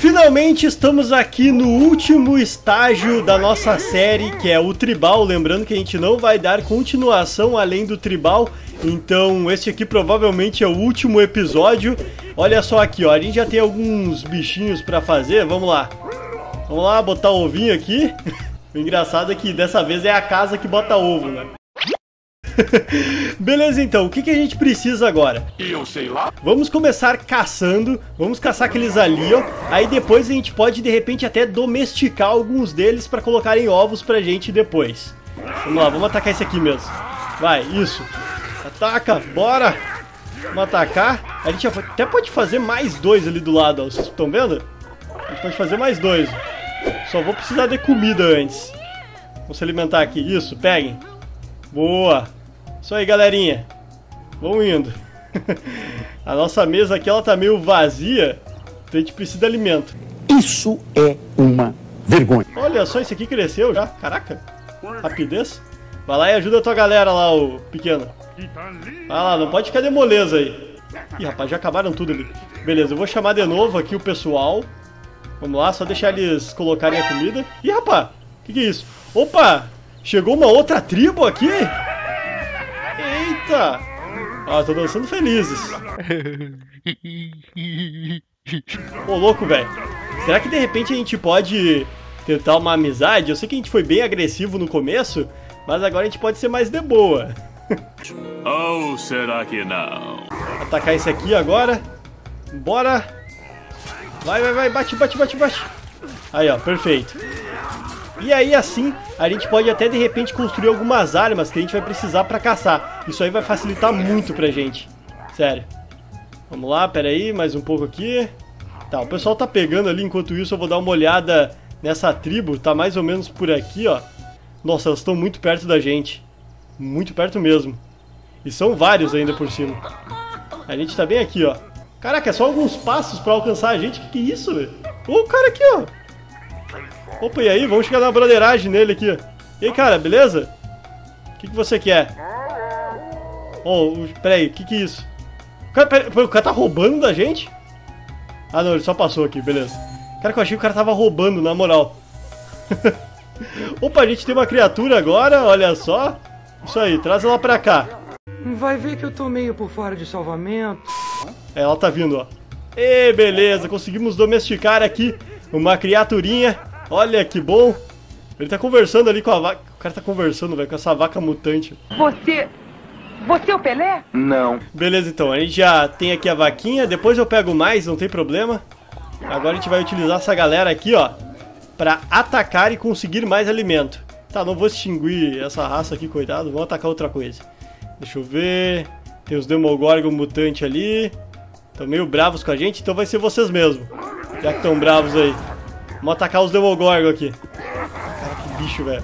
Finalmente estamos aqui no último estágio da nossa série, que é o Tribal. Lembrando que a gente não vai dar continuação além do Tribal, então esse aqui provavelmente é o último episódio. Olha só aqui, ó, a gente já tem alguns bichinhos pra fazer, vamos lá. Vamos lá, botar o ovinho aqui. O engraçado é que dessa vez é a casa que bota ovo, né? Beleza, então, o que, que a gente precisa agora? Eu sei lá. Vamos começar caçando, vamos caçar aqueles ali, ó. Aí depois a gente pode, de repente, até domesticar alguns deles para colocarem ovos pra gente depois. Vamos lá, vamos atacar esse aqui mesmo. Vai, isso. Ataca, bora. Vamos atacar. A gente até pode fazer mais dois ali do lado, ó. Vocês estão vendo? A gente pode fazer mais dois. Só vou precisar de comida antes. Vamos se alimentar aqui. Isso, peguem. Boa. Isso aí, galerinha. Vamos indo. a nossa mesa aqui, ela tá meio vazia. Então a gente precisa de alimento. Isso é uma vergonha. Olha só, esse aqui cresceu já. Caraca. Rapidez. Vai lá e ajuda a tua galera lá, o pequeno. Vai lá, não pode ficar de moleza aí. Ih, rapaz, já acabaram tudo ali. Beleza, eu vou chamar de novo aqui o pessoal. Vamos lá, só deixar eles colocarem a comida. Ih, rapaz, o que, que é isso? Opa, chegou uma outra tribo aqui? Eita! Ah, tô dançando felizes. Ô, louco, velho. Será que de repente a gente pode tentar uma amizade? Eu sei que a gente foi bem agressivo no começo, mas agora a gente pode ser mais de boa. Ou será que não? Atacar esse aqui agora. Bora. Vai, vai, vai. Bate, bate, bate, bate. Aí, ó. Perfeito. E aí, assim, a gente pode até de repente construir algumas armas que a gente vai precisar pra caçar. Isso aí vai facilitar muito pra gente. Sério. Vamos lá, pera aí, mais um pouco aqui. Tá, o pessoal tá pegando ali, enquanto isso eu vou dar uma olhada nessa tribo. Tá mais ou menos por aqui, ó. Nossa, elas estão muito perto da gente. Muito perto mesmo. E são vários ainda por cima. A gente tá bem aqui, ó. Caraca, é só alguns passos pra alcançar a gente. Que que é isso, velho? Ô, o cara aqui, ó. Opa, e aí? Vamos chegar na broderagem nele aqui. E aí, cara, beleza? O que, que você quer? Oh, peraí, o que que é isso? O cara, pera, o cara tá roubando da gente? Ah, não, ele só passou aqui, beleza. Cara, que eu achei que o cara tava roubando, na moral. Opa, a gente tem uma criatura agora, olha só. Isso aí, traz ela pra cá. Vai ver que eu tô meio por fora de salvamento. É, ela tá vindo, ó. E beleza, conseguimos domesticar aqui uma criaturinha. Olha que bom. Ele tá conversando ali com a vaca. O cara tá conversando, velho, com essa vaca mutante. Você. Você é o Pelé? Não. Beleza, então. A gente já tem aqui a vaquinha. Depois eu pego mais, não tem problema. Agora a gente vai utilizar essa galera aqui, ó. Pra atacar e conseguir mais alimento. Tá, não vou extinguir essa raça aqui, cuidado. Vamos atacar outra coisa. Deixa eu ver. Tem os Demogorgon mutante ali. Estão meio bravos com a gente, então vai ser vocês mesmo. Já que estão bravos aí. Vamos atacar os Demogorgon aqui. Cara, que bicho, velho.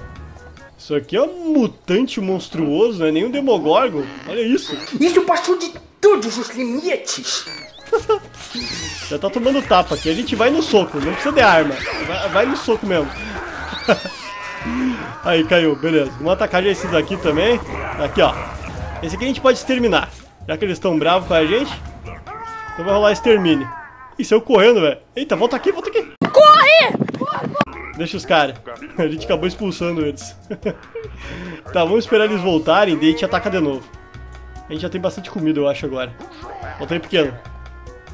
Isso aqui é um mutante monstruoso, não é nem um Demogorgon. Olha isso. Isso passou de todos os limites. Já tá tomando tapa aqui. A gente vai no soco, não precisa de arma. Vai, vai no soco mesmo. Aí, caiu, beleza. Vamos atacar já esses aqui também. Aqui, ó. Esse aqui a gente pode exterminar. Já que eles estão bravos com a gente. Então vai rolar extermine. Ih, saiu correndo, velho. Eita, volta aqui, volta aqui. Corre! Deixa os caras. A gente acabou expulsando eles. tá, vamos esperar eles voltarem daí a gente ataca de novo. A gente já tem bastante comida, eu acho, agora. Volta aí, pequeno.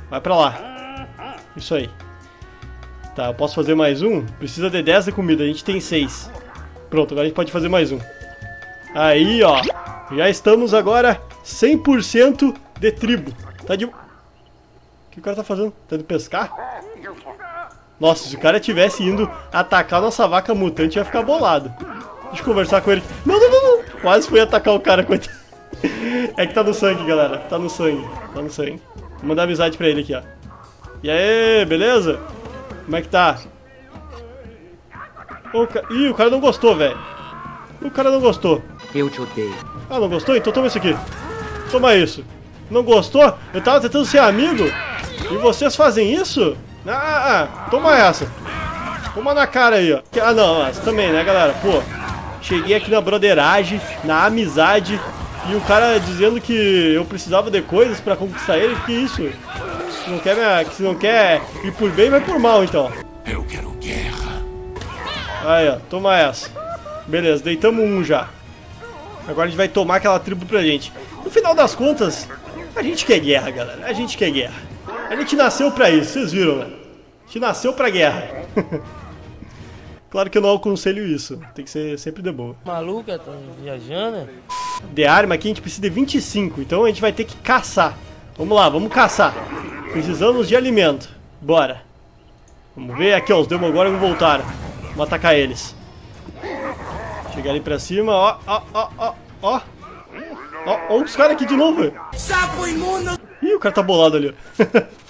Vai pra lá. Isso aí. Tá, eu posso fazer mais um? Precisa de 10 de comida, a gente tem 6. Pronto, agora a gente pode fazer mais um. Aí, ó. Já estamos agora 100% de tribo. Tá de... O que o cara tá fazendo? Tá indo pescar? Nossa, se o cara tivesse indo atacar a nossa vaca mutante, ia ficar bolado. Deixa eu conversar com ele. Não, não, não, não. Quase fui atacar o cara, coitado. É que tá no sangue, galera. Tá no sangue. Tá no sangue. Vou mandar amizade pra ele aqui, ó. E aí, beleza? Como é que tá? O ca... Ih, o cara não gostou, velho. O cara não gostou. Eu te odeio. Ah, não gostou? Então toma isso aqui. Toma isso. Não gostou? Eu tava tentando ser amigo. E vocês fazem isso? Ah, ah, toma essa. Toma na cara aí, ó. Ah, não, mas também, né, galera? Pô, cheguei aqui na broderagem, na amizade, e o cara dizendo que eu precisava de coisas pra conquistar ele. Que isso? Se não quer, minha- se não quer ir por bem, vai por mal, então. Eu quero guerra. Aí, ó, toma essa. Beleza, deitamos um já. Agora a gente vai tomar aquela tribo pra gente. No final das contas, a gente quer guerra, galera. A gente quer guerra. A gente nasceu pra isso, vocês viram, né? A gente nasceu pra guerra. claro que eu não aconselho isso. Tem que ser sempre de boa. Maluca, tá viajando? De arma aqui a gente precisa de 25, então a gente vai ter que caçar. Vamos lá, vamos caçar. Precisamos de alimento. Bora. Vamos ver aqui, ó, os Demogorgon voltaram. Vamos atacar eles. Chegar ali pra cima, ó, ó, ó, ó, ó. Ó, ó os caras aqui de novo. Sapo imundo! Ih, o cara tá bolado ali, ó.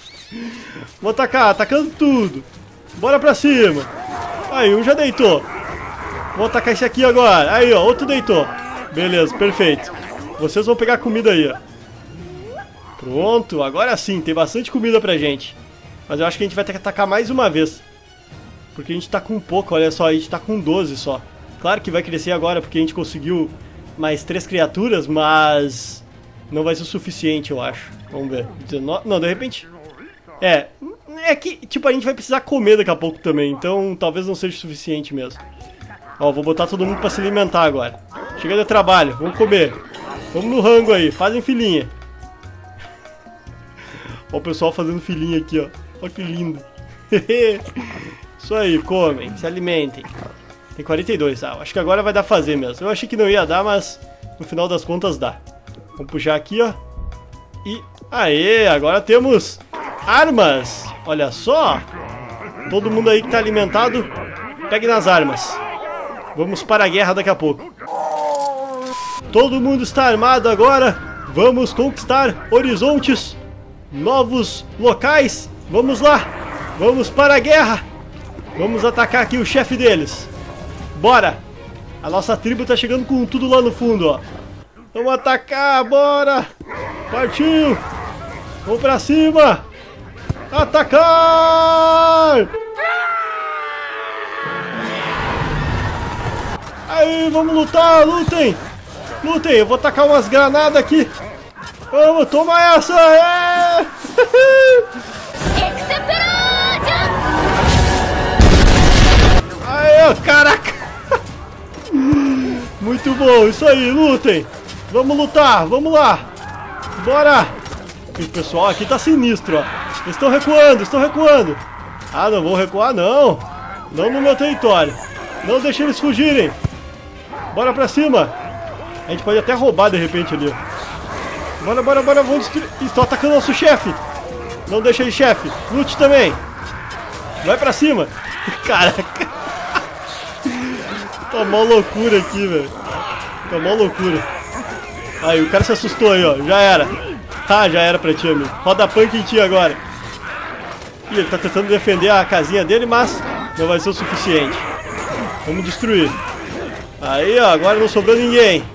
Vamos atacar, atacando tudo. Bora pra cima. Aí, um já deitou. Vou atacar esse aqui agora. Aí, ó, outro deitou. Beleza, perfeito. Vocês vão pegar comida aí, ó. Pronto, agora sim, tem bastante comida pra gente. Mas eu acho que a gente vai ter que atacar mais uma vez. Porque a gente tá com pouco, olha só, a gente tá com 12 só. Claro que vai crescer agora porque a gente conseguiu mais três criaturas, mas não vai ser o suficiente, eu acho. Vamos ver. 19... Não, de repente. É, é que, tipo, a gente vai precisar comer daqui a pouco também, então talvez não seja o suficiente mesmo. Ó, vou botar todo mundo pra se alimentar agora. Chega de trabalho, vamos comer. Vamos no rango aí, fazem filinha. Ó o pessoal fazendo filinha aqui, ó. Ó que lindo. Isso aí, comem, se alimentem. Tem 42, tá? Acho que agora vai dar fazer mesmo. Eu achei que não ia dar, mas no final das contas dá. Vamos puxar aqui, ó. E... Aê, agora temos armas. Olha só. Todo mundo aí que tá alimentado, pegue nas armas. Vamos para a guerra daqui a pouco. Todo mundo está armado agora. Vamos conquistar horizontes, novos locais. Vamos lá. Vamos para a guerra. Vamos atacar aqui o chefe deles. Bora. A nossa tribo tá chegando com tudo lá no fundo, ó. Vamos atacar, bora. Partiu. Vamos pra cima. Atacar! Aí, vamos lutar, lutem! Lutem, eu vou tacar umas granadas aqui. Vamos, toma essa! É! Ó, caraca! Muito bom, isso aí, lutem! Vamos lutar, vamos lá! Bora! E pessoal aqui tá sinistro, ó. Estão recuando, estão recuando. Ah, não vou recuar, não. Não no meu território. Não deixe eles fugirem. Bora pra cima. A gente pode até roubar de repente ali. Bora, bora, bora. Vamos destruir. Estão atacando nosso chefe. Não deixa ele, chefe. Lute também. Vai pra cima. Caraca. Tá mó loucura aqui, velho. Tá mó loucura. Aí, o cara se assustou aí, ó. Já era. Ah, já era pra ti, amigo. Roda punk em ti agora. Ih, ele tá tentando defender a casinha dele, mas não vai ser o suficiente. Vamos destruir. Aí, ó, agora não sobrou ninguém.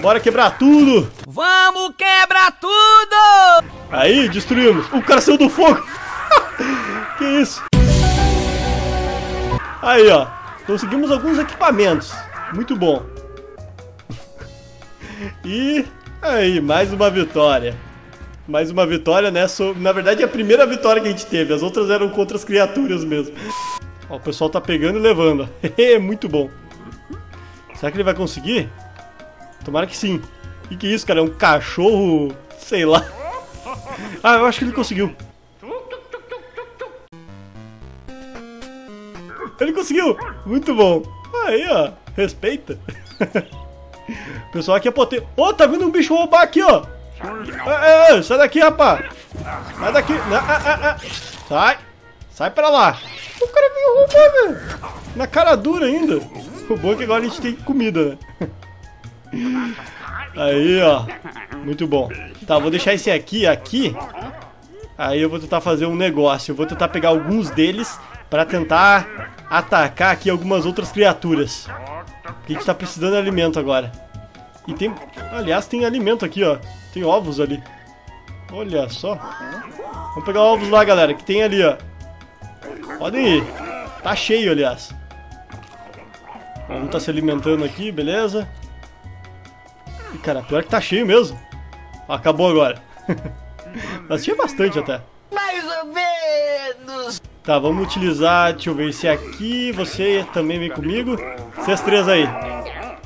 Bora quebrar tudo. Vamos quebrar tudo! Aí, destruímos. O cara saiu do fogo. que isso? Aí, ó. Conseguimos alguns equipamentos. Muito bom. E aí, mais uma vitória. Mais uma vitória, né? So- Na verdade, é a primeira vitória que a gente teve. As outras eram contra as criaturas mesmo. Ó, o pessoal tá pegando e levando. ó. Muito bom. Será que ele vai conseguir? Tomara que sim. O que, que é isso, cara? É um cachorro. Sei lá. Ah, eu acho que ele conseguiu. Ele conseguiu! Muito bom. Aí, ó. Respeita. O pessoal aqui é potente. Ô, tá vindo um bicho roubar aqui, ó. É, é, sai daqui, rapaz. Sai daqui. Ah, ah, ah, ah. Sai. Sai pra lá. O cara veio roubar, velho. Na cara dura ainda. O bom é que agora a gente tem comida, né? Aí, ó. Muito bom. Tá, vou deixar esse aqui aqui. Aí eu vou tentar fazer um negócio. Eu vou tentar pegar alguns deles pra tentar atacar aqui algumas outras criaturas. Porque a gente tá precisando de alimento agora. E tem... Aliás, tem alimento aqui, ó. Tem ovos ali. Olha só. Vamos pegar ovos lá, galera, que tem ali, ó. Podem ir. Tá cheio, aliás. Vamos tá se alimentando aqui, beleza. Cara, pior que tá cheio mesmo. Acabou agora. Mas tinha bastante até. Tá, vamos utilizar, deixa eu ver, esse aqui, você também vem comigo. Vocês três aí.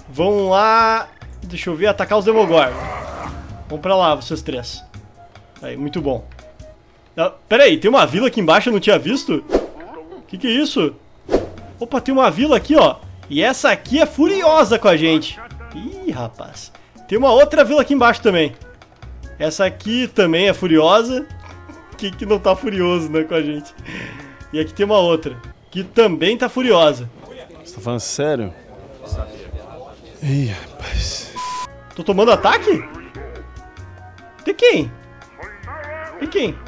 Vão lá, deixa eu ver, atacar os Demogorgon. Vamos pra lá, vocês três. Aí, muito bom. Ah, pera aí, tem uma vila aqui embaixo, eu não tinha visto? Que que é isso? Opa, tem uma vila aqui, ó. E essa aqui é furiosa com a gente. Ih, rapaz. Tem uma outra vila aqui embaixo também. Essa aqui também é furiosa. Quem que não tá furioso, né, com a gente? E aqui tem uma outra, que também tá furiosa. Você tá falando sério? Ih, rapaz. Tô tomando ataque? De quem? De quem?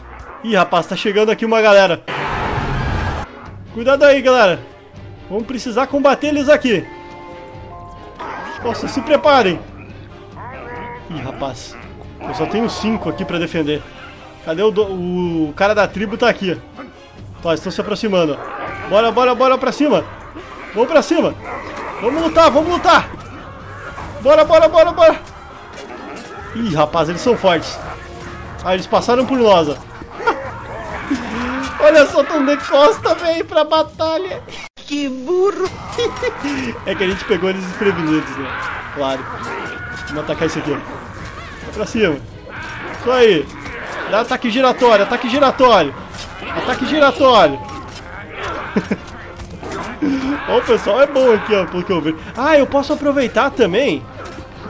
Ih, rapaz, tá chegando aqui uma galera. Cuidado aí, galera. Vamos precisar combater eles aqui. Nossa, se preparem. Ih, rapaz. Eu só tenho cinco aqui pra defender. Cadê o, do... o cara da tribo tá aqui. Tá, estão se aproximando. Bora, bora, bora pra cima. Vamos pra cima. Vamos lutar, vamos lutar. Bora, bora, bora, bora. Ih, rapaz, eles são fortes. Ah, eles passaram por nós, ó. Olha só, tão de costa, velho, pra batalha. Que burro! é que a gente pegou eles desprevenidos, né? Claro. Vamos atacar esse aqui, ó. Vai pra cima. Isso aí. Dá ataque giratório, ataque giratório. Ataque giratório. Ó, o pessoal é bom aqui, ó, pelo que eu vejo. Ah, eu posso aproveitar também.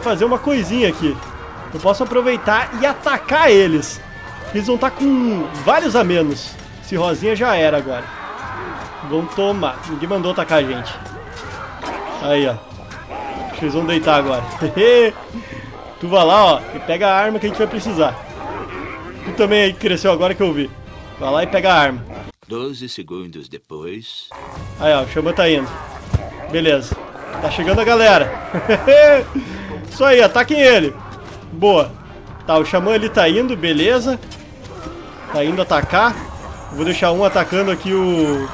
Fazer uma coisinha aqui. Eu posso aproveitar e atacar eles. Eles vão estar com vários a menos. Esse rosinha já era agora. Vão tomar. Ninguém mandou atacar a gente. Aí, ó. Eles vão deitar agora. tu vai lá, ó, e pega a arma que a gente vai precisar. Tu também aí cresceu agora que eu vi. Vai lá e pega a arma. 12 segundos depois. Aí, ó, o Xamã tá indo. Beleza. Tá chegando a galera. Isso aí, ataquem ele. Boa. Tá, o Xamã ali tá indo, beleza. Tá indo atacar. Vou deixar um atacando aqui o,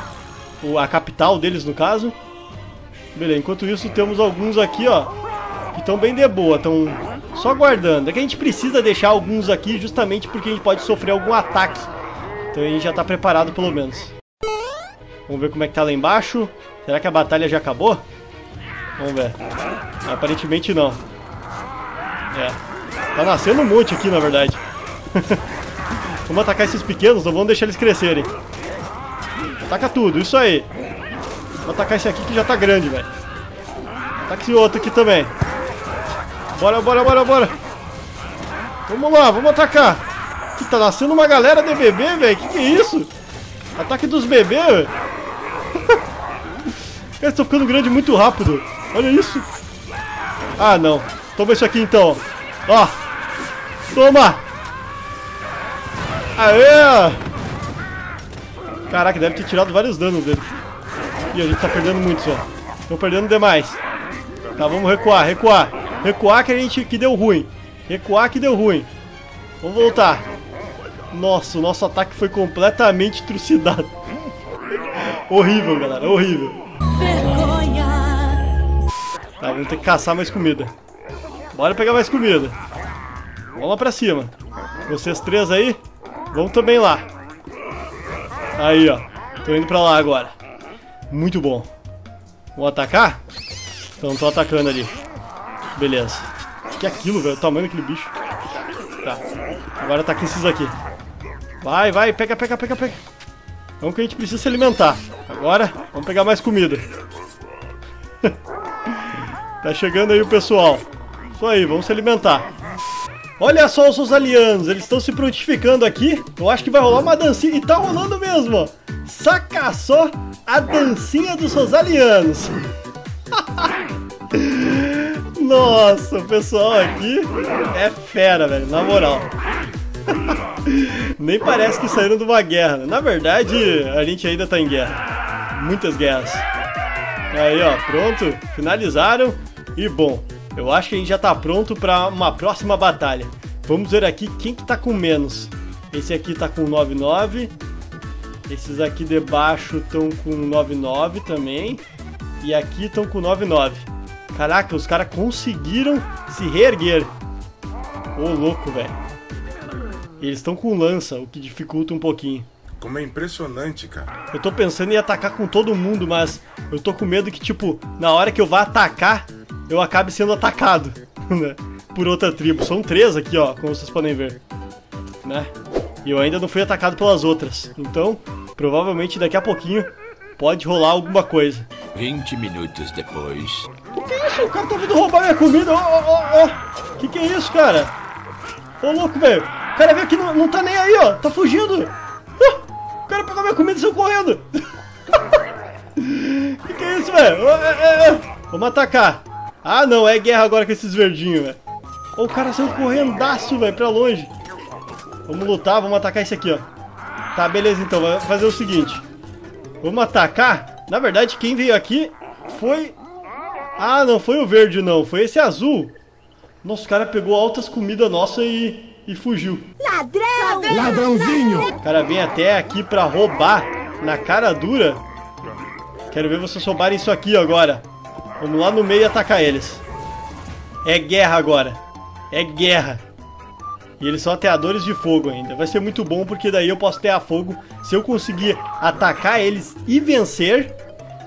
o a capital deles, no caso. Beleza, enquanto isso temos alguns aqui, ó. Que estão bem de boa, estão só guardando. É que a gente precisa deixar alguns aqui justamente porque a gente pode sofrer algum ataque. Então a gente já tá preparado pelo menos. Vamos ver como é que tá lá embaixo. Será que a batalha já acabou? Vamos ver. Aparentemente não. É. Tá nascendo um monte aqui, na verdade. vamos atacar esses pequenos, não vamos deixar eles crescerem. Ataca tudo, isso aí. Vou atacar esse aqui que já tá grande, velho. Ataca esse outro aqui também. Bora, bora, bora, bora. Vamos lá, vamos atacar. Que tá nascendo uma galera de bebê, velho. Que que é isso? Ataque dos bebês, velho. Eles estão ficando grande muito rápido. Olha isso. Ah, não. Toma isso aqui então. Ó. Toma. Aê. Caraca, deve ter tirado vários danos dele. E a gente tá perdendo muito só. Estão perdendo demais. Tá, vamos recuar, recuar. Recuar que a gente que deu ruim. Recuar que deu ruim. Vamos voltar. Nossa, o nosso ataque foi completamente trucidado. horrível, galera, horrível. Vergonha. Tá, vamos ter que caçar mais comida. Bora pegar mais comida. Vamos lá pra cima. Vocês três aí, vão também lá. Aí, ó. Tô indo pra lá agora. Muito bom. Vou atacar? Então tô atacando ali. Beleza. Que é aquilo, velho? O tamanho daquele bicho. Tá. Agora aqui esses aqui. Vai, vai, pega, pega, pega, pega. Vamos que a gente precisa se alimentar. Agora, vamos pegar mais comida. tá chegando aí o pessoal. Isso aí, vamos se alimentar. Olha só os seus alianos, eles estão se prontificando aqui. Eu acho que vai rolar uma dancinha. E tá rolando mesmo, ó. Saca só a dancinha dos seus alianos. Nossa, o pessoal aqui é fera, velho, na moral. Nem parece que saíram de uma guerra. Né? Na verdade, a gente ainda tá em guerra. Muitas guerras. Aí, ó, pronto. Finalizaram. E bom, eu acho que a gente já tá pronto para uma próxima batalha. Vamos ver aqui quem que tá com menos. Esse aqui tá com 99. Esses aqui de baixo estão com 99 também. E aqui estão com 99. Caraca, os caras conseguiram se reerguer. Ô, louco, velho. Eles estão com lança, o que dificulta um pouquinho. Como é impressionante, cara. Eu tô pensando em atacar com todo mundo, mas eu tô com medo que, tipo, na hora que eu vá atacar, eu acabe sendo atacado, né? Por outra tribo. São três aqui, ó, como vocês podem ver. Né? E eu ainda não fui atacado pelas outras. Então, provavelmente daqui a pouquinho pode rolar alguma coisa. 20 minutos depois. O que é isso? O cara tá vindo roubar minha comida. Ó, ó, ó. Que que é isso, cara? Ô, louco, velho. O cara veio aqui, não, não tá nem aí, ó. Tá fugindo. Uh, o cara pegou minha comida e saiu correndo. que que é isso, velho? É, é, é. Vamos atacar. Ah, não. É guerra agora com esses verdinhos, velho. Ó, o cara saiu correndaço, velho, pra longe. Vamos lutar, vamos atacar esse aqui, ó. Tá, beleza, então. Vai fazer o seguinte. Vamos atacar. Na verdade, quem veio aqui foi... Ah, não foi o verde, não. Foi esse azul. Nossa, o cara pegou altas comidas nossa e, e fugiu. Ladrão! Ladrãozinho! O cara vem até aqui pra roubar na cara dura. Quero ver vocês roubarem isso aqui agora. Vamos lá no meio e atacar eles. É guerra agora. É guerra. E eles são ateadores de fogo ainda. Vai ser muito bom porque daí eu posso atear fogo. Se eu conseguir atacar eles e vencer,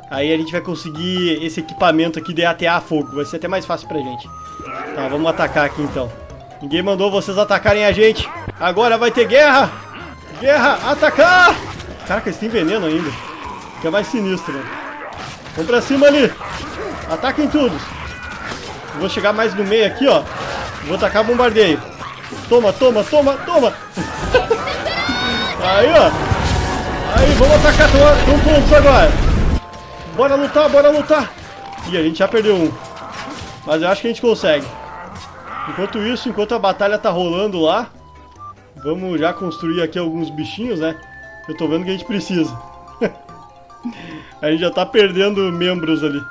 aí a gente vai conseguir esse equipamento aqui de atear fogo. Vai ser até mais fácil pra gente. Tá, vamos atacar aqui então. Ninguém mandou vocês atacarem a gente. Agora vai ter guerra! Guerra! Atacar! Caraca, eles têm veneno ainda. Que é mais sinistro, né? Vamos pra cima ali. Ataquem todos. Vou chegar mais no meio aqui, ó. Vou atacar bombardeio. Toma, toma, toma, toma. Aí, ó. Aí, vamos atacar. Estão todos agora. Bora lutar, bora lutar. Ih, a gente já perdeu um. Mas eu acho que a gente consegue. Enquanto isso, enquanto a batalha tá rolando lá, vamos já construir aqui alguns bichinhos, né? Eu tô vendo que a gente precisa. a gente já tá perdendo membros ali.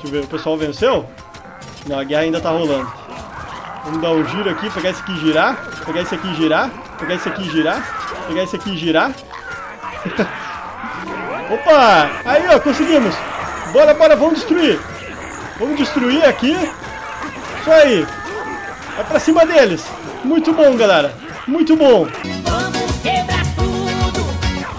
Deixa eu ver, o pessoal venceu? Não, a guerra ainda tá rolando. Vamos dar um giro aqui, pegar esse aqui e girar. Pegar esse aqui e girar. Pegar esse aqui e girar. Pegar esse aqui e girar. Opa! Aí, ó, conseguimos. Bora, bora, vamos destruir. Vamos destruir aqui. Isso aí. Vai pra cima deles. Muito bom, galera. Muito bom.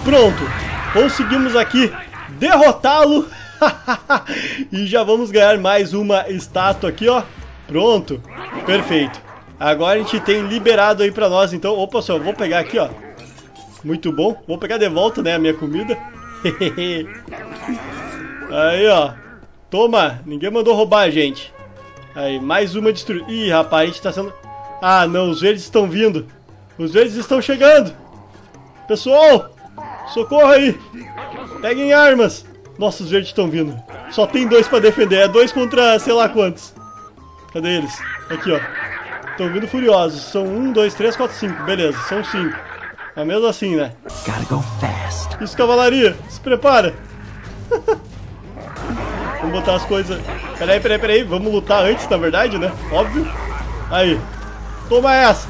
Pronto. Conseguimos aqui derrotá-lo. e já vamos ganhar mais uma estátua aqui, ó. Pronto. Perfeito. Agora a gente tem liberado aí pra nós, então... Opa, só vou pegar aqui, ó. Muito bom. Vou pegar de volta, né, a minha comida. aí, ó. Toma. Ninguém mandou roubar a gente. Aí, mais uma destruída. Ih, rapaz, a gente tá sendo... Ah, não. Os verdes estão vindo. Os verdes estão chegando. Pessoal, socorro aí. Peguem armas. Nossa, os verdes estão vindo. Só tem dois pra defender. É dois contra sei lá quantos. Cadê eles? Aqui, ó. Estão vindo furiosos. São um, dois, três, quatro, cinco. Beleza, são cinco. Mas mesmo assim, né? Gotta go fast. Isso, cavalaria. Se prepara. Vamos botar as coisas... Peraí, peraí, peraí. Vamos lutar antes, na verdade, né? Óbvio. Aí. Toma essa.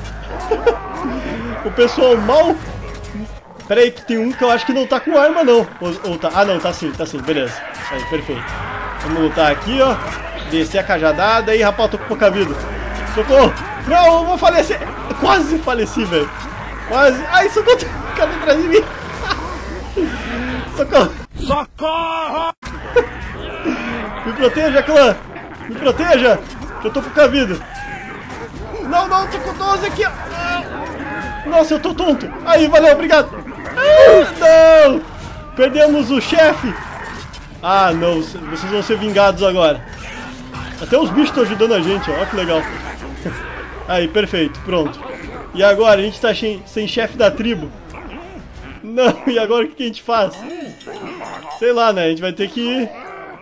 o pessoal mal... Peraí, que tem um que eu acho que não tá com arma, não. Ou, ou tá... Ah, não, tá sim, tá sim. Beleza. Aí, perfeito. Vamos lutar aqui, ó. Descer a cajadada. Aí, rapaz, tô com pouca vida. Socorro. Não, eu vou falecer. Quase faleci, velho. Quase. Ai, socorro. Cadê atrás de mim? Socorro. Socorro! Me proteja, clã. Me proteja. Que eu tô com pouca vida. Não, não, tô com 12 aqui. ó. Nossa, eu tô tonto. Aí, valeu, obrigado. Não. Perdemos o chefe. Ah, não. Vocês vão ser vingados agora. Até os bichos estão ajudando a gente, ó. Olha que legal. Aí, perfeito. Pronto. E agora? A gente tá sem, chefe da tribo. Não, e agora o que a gente faz? Sei lá, né? A gente vai ter que...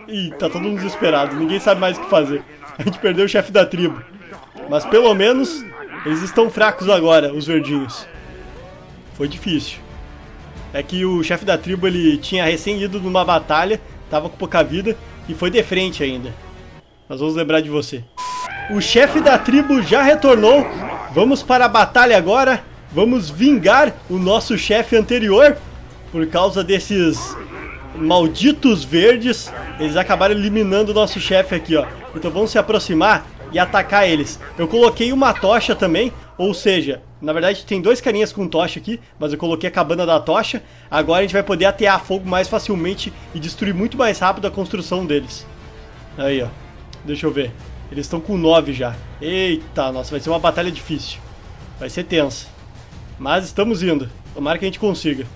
Ih, tá todo mundo desesperado. Ninguém sabe mais o que fazer. A gente perdeu o chefe da tribo. Mas pelo menos eles estão fracos agora, os verdinhos. Foi difícil. É que o chefe da tribo ele tinha recém ido numa batalha, tava com pouca vida e foi de frente ainda. Nós vamos lembrar de você. O chefe da tribo já retornou. Vamos para a batalha agora. Vamos vingar o nosso chefe anterior por causa desses malditos verdes. Eles acabaram eliminando o nosso chefe aqui, ó. Então vamos se aproximar e atacar eles. Eu coloquei uma tocha também, ou seja, Na verdade, tem dois carinhas com tocha aqui, mas eu coloquei a cabana da tocha. Agora a gente vai poder atear fogo mais facilmente e destruir muito mais rápido a construção deles. Aí, ó. Deixa eu ver. Eles estão com 9 já. Eita, nossa, vai ser uma batalha difícil. Vai ser tensa. Mas estamos indo. Tomara que a gente consiga.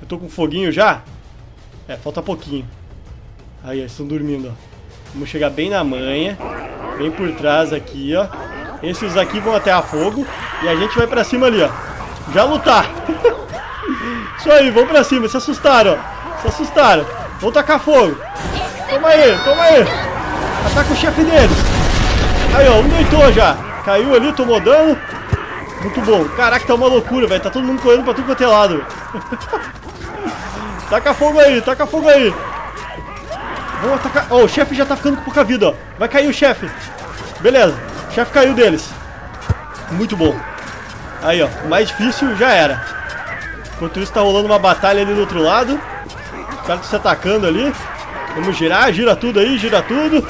Eu tô com foguinho já? É, falta pouquinho. Aí, eles estão dormindo, ó. Vamos chegar bem na manha. Bem por trás aqui, ó. Esses aqui vão até a fogo. E a gente vai pra cima ali, ó. Já lutar. Isso aí, vamos pra cima. Se assustaram, ó. Se assustaram. Vão tacar fogo. Toma aí, toma aí. Ataca o chefe deles. Aí, ó, um deitou já. Caiu ali, tomou dano. Muito bom. Caraca, tá uma loucura, velho. Tá todo mundo correndo pra tudo quanto é lado. taca fogo aí, taca fogo aí. Vamos atacar. Ó, oh, o chefe já tá ficando com pouca vida, ó. Vai cair o chefe. Beleza. Chefe caiu deles. Muito bom. Aí, ó. O mais difícil já era. Enquanto isso, tá rolando uma batalha ali do outro lado. Os caras se atacando ali. Vamos girar, gira tudo aí, gira tudo.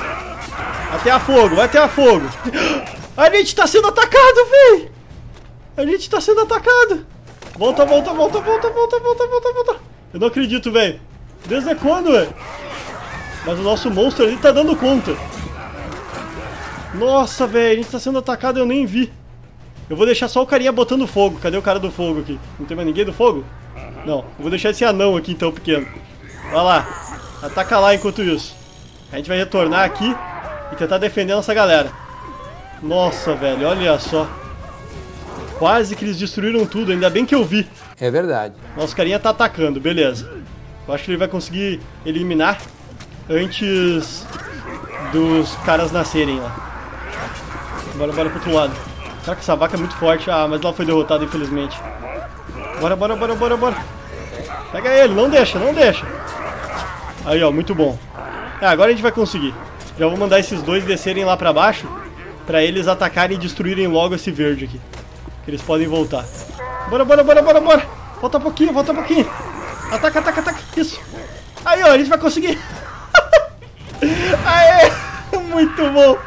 Até a fogo, vai até a fogo. A gente tá sendo atacado, véi! A gente tá sendo atacado. Volta, volta, volta, volta, volta, volta, volta, volta. Eu não acredito, velho. Desde quando, velho? Mas o nosso monstro ali tá dando conta. Nossa, velho, a gente tá sendo atacado e eu nem vi. Eu vou deixar só o carinha botando fogo. Cadê o cara do fogo aqui? Não tem mais ninguém do fogo? Não. Eu vou deixar esse anão aqui então, pequeno. Vai lá. Ataca lá enquanto isso. A gente vai retornar aqui e tentar defender nossa galera. Nossa, velho, olha só. Quase que eles destruíram tudo, ainda bem que eu vi. É verdade. Nosso carinha tá atacando, beleza. Eu acho que ele vai conseguir eliminar antes dos caras nascerem lá. Bora, bora pro outro lado. Será que essa vaca é muito forte? Ah, mas ela foi derrotada, infelizmente. Bora, bora, bora, bora, bora. Pega ele, não deixa, não deixa. Aí, ó, muito bom. É, agora a gente vai conseguir. Já vou mandar esses dois descerem lá pra baixo. Pra eles atacarem e destruírem logo esse verde aqui. Que eles podem voltar. Bora, bora, bora, bora, bora. Volta um pouquinho, volta um pouquinho. Ataca, ataca, ataca. Isso. Aí, ó, a gente vai conseguir. Aê! Muito bom!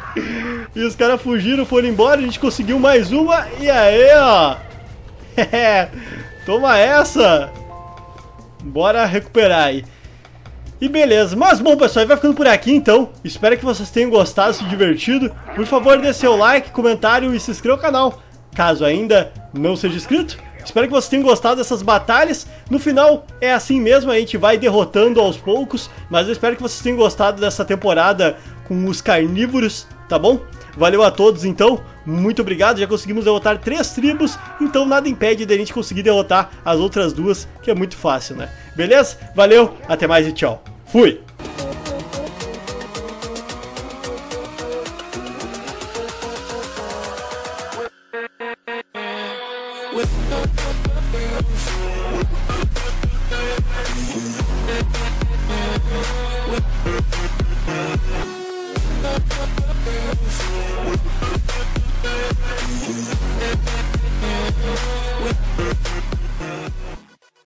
E os caras fugiram, foram embora, a gente conseguiu mais uma. E aí, ó! Toma essa! Bora recuperar aí. E beleza, mas bom pessoal, vai ficando por aqui então. Espero que vocês tenham gostado, se divertido. Por favor, dê seu like, comentário e se inscreva no canal, caso ainda não seja inscrito. Espero que vocês tenham gostado dessas batalhas. No final é assim mesmo, a gente vai derrotando aos poucos, mas eu espero que vocês tenham gostado dessa temporada com os carnívoros, tá bom? Valeu a todos então, muito obrigado, já conseguimos derrotar três tribos, então nada impede de a gente conseguir derrotar as outras duas, que é muito fácil, né? Beleza? Valeu, até mais e tchau. Fui!